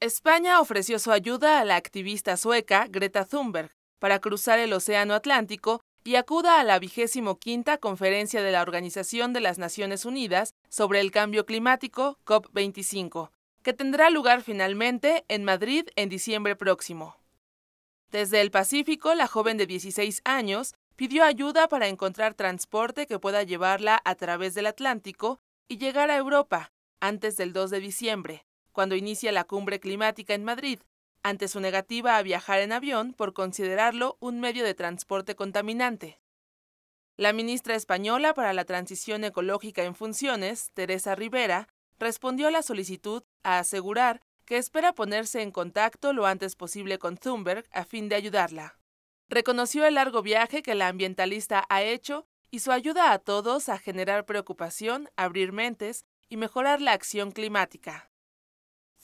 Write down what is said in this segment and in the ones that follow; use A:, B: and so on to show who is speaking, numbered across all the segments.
A: España ofreció su ayuda a la activista sueca Greta Thunberg para cruzar el Océano Atlántico y acuda a la vigésimo quinta conferencia de la Organización de las Naciones Unidas sobre el Cambio Climático, COP25, que tendrá lugar finalmente en Madrid en diciembre próximo. Desde el Pacífico, la joven de 16 años pidió ayuda para encontrar transporte que pueda llevarla a través del Atlántico y llegar a Europa antes del 2 de diciembre, cuando inicia la cumbre climática en Madrid, ante su negativa a viajar en avión por considerarlo un medio de transporte contaminante. La ministra española para la Transición Ecológica en Funciones, Teresa Rivera, respondió a la solicitud a asegurar que espera ponerse en contacto lo antes posible con Thunberg a fin de ayudarla. Reconoció el largo viaje que la ambientalista ha hecho y su ayuda a todos a generar preocupación, abrir mentes y mejorar la acción climática.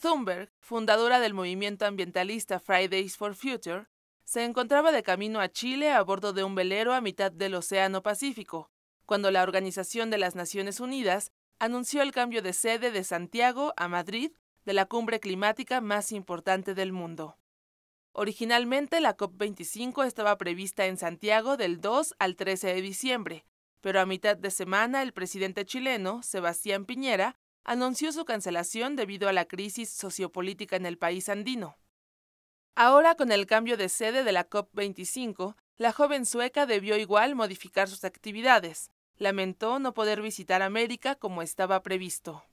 A: Thunberg, fundadora del movimiento ambientalista Fridays for Future, se encontraba de camino a Chile a bordo de un velero a mitad del Océano Pacífico, cuando la Organización de las Naciones Unidas anunció el cambio de sede de Santiago a Madrid de la cumbre climática más importante del mundo. Originalmente la COP25 estaba prevista en Santiago del 2 al 13 de diciembre, pero a mitad de semana el presidente chileno, Sebastián Piñera, anunció su cancelación debido a la crisis sociopolítica en el país andino. Ahora, con el cambio de sede de la COP25, la joven sueca debió igual modificar sus actividades. Lamentó no poder visitar América como estaba previsto.